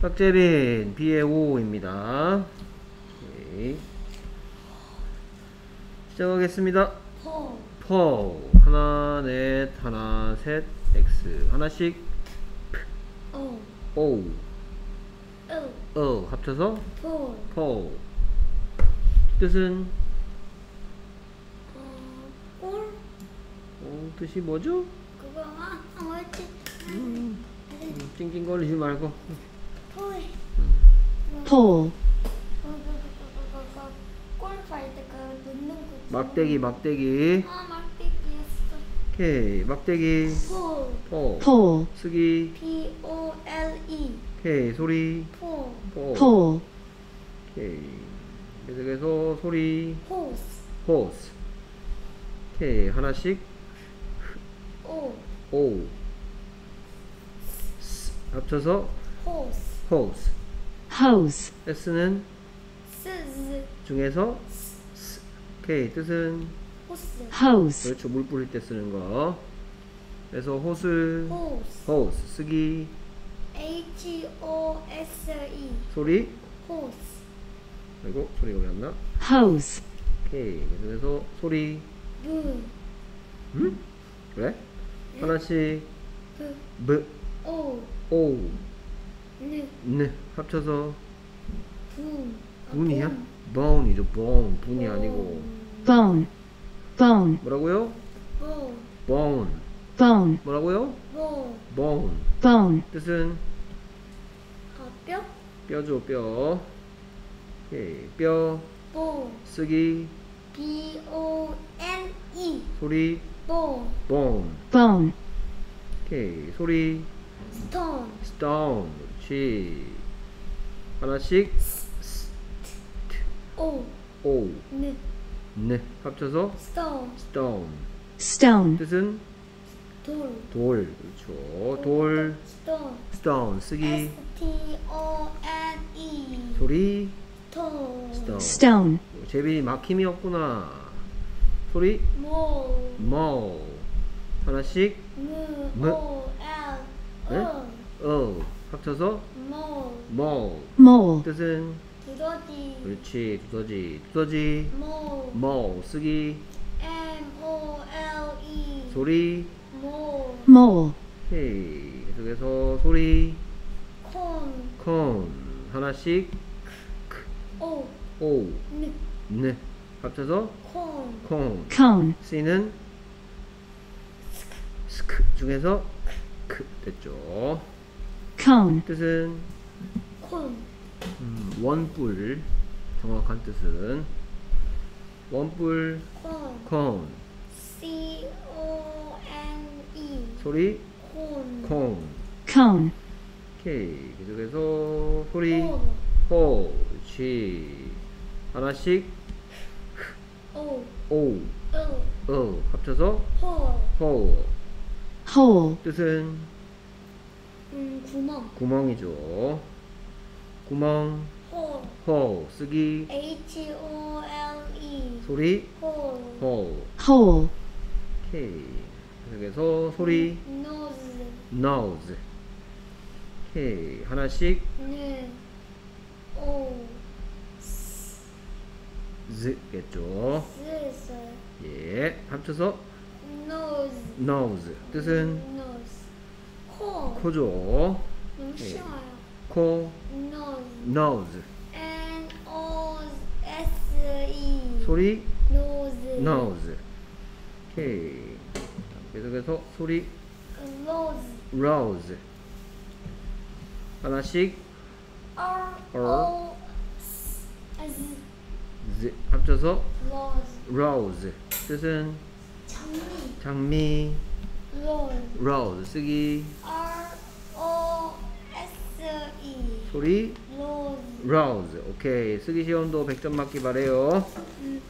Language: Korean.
박재빈 B의 5입니다. 오케이. 시작하겠습니다. 포, 포 하나 넷 하나 셋 X 하나씩 오, O 오, 어 합쳐서 포, 포 뜻은 어, 꼴? 어, 뜻이 뭐죠? 그거, 아, 아, 뭐였지? 음, 음, 찡찡거리지 말고 pole, 골 파일 때 그 넣는 거. 막대기 막대기. 아, 막대기였어. 오케이 막대기. 포, 포 pole, 쓰기. P O L E. 오케이 소리. 포, 포 pole, 오케이. 계속해서 소리. 호스, hose. 오케이 하나씩. 오, 오. 스, 합쳐서 hose, 호스 hose, S는 스즈, 중에서 스, 오케이 뜻은? hose, hose, 그렇죠. 물 뿌릴 때 쓰는 거. 그래서 호스 hose, hose 쓰기. H O S E. 소리? hose, 아이고 소리가 왜 안 나? hose, 오케이 계속해서 소리. 브, 음? 그래? 하나씩. 브, 브, 오, 오, 느, 느 합쳐서 분. 분이야? bone이죠 bone 분이 아니고. bone, bone, 뭐라고요? 보, bone bone, 뭐라고요? 보, bone bone, 뜻은? 어, 뼈, 뼈죠 뼈. 오케이 뼈. 보, 쓰기. B O N E. 소리? 보, bone bone, 오케이 소리? 스톤, stone 그렇지 하나씩. 오, 오, 느, 네. 합쳐서 스톤, stone stone, 뜻은? 돌, 돌. 그렇죠. 돌. 스톤, stone 쓰기. S T O N E. 소리. stone stone, 제비 막힘이 없구나. 소리? 모, 모. 하나씩? 무, 무. O, 합쳐서 모, 모. mole, 뜻은? 두더지, 그렇지 두더지. 두더지. 모, 모. 쓰기? M O L E. 소리? 모, mole, 오케이 계속해서 소리. 콘, 콘. 하나씩? 오, 오. 느, 네 합쳐서? 콘, 콘. cone, C는? 스크. 중에서? 크. 됐죠 cone, 뜻은? 콘, 음, 원뿔. 정확한 뜻은? 원뿔. 콘, 콘. C O N E. 소리? 콘, 콩 cone, 오케이. 계속해서 소리? 콘, 호. 그렇지 하나씩? 오, 오. 으, 어. 합쳐서? 호, 호. hole, 뜻은? 음, 구멍, 구멍이죠. 구멍. 호, 호. 쓰기. H O L E. 소리. 호, 호. hole, 오케이. 계속해서 소리. nose, nose. 오케이. 하나씩. 느, 오, z겠죠? 스스, 예. 합쳐서 노즈, nose. 뜻은? 노즈, 코, 코죠. 너무 예. 쉬워요. 코 노즈, nose. N O S E. 소리? 노즈, nose. 오케이. 계속해서 소리. 로즈, rose. 하나씩. R R. O S. Z. 합쳐서 로즈, rose. 뜻은? 장미, 장미 로즈, rose. 쓰기. R O S E. 소리. 로즈, rose. 오케이. 쓰기 시험도 100점 맞기 바래요. 음, 음,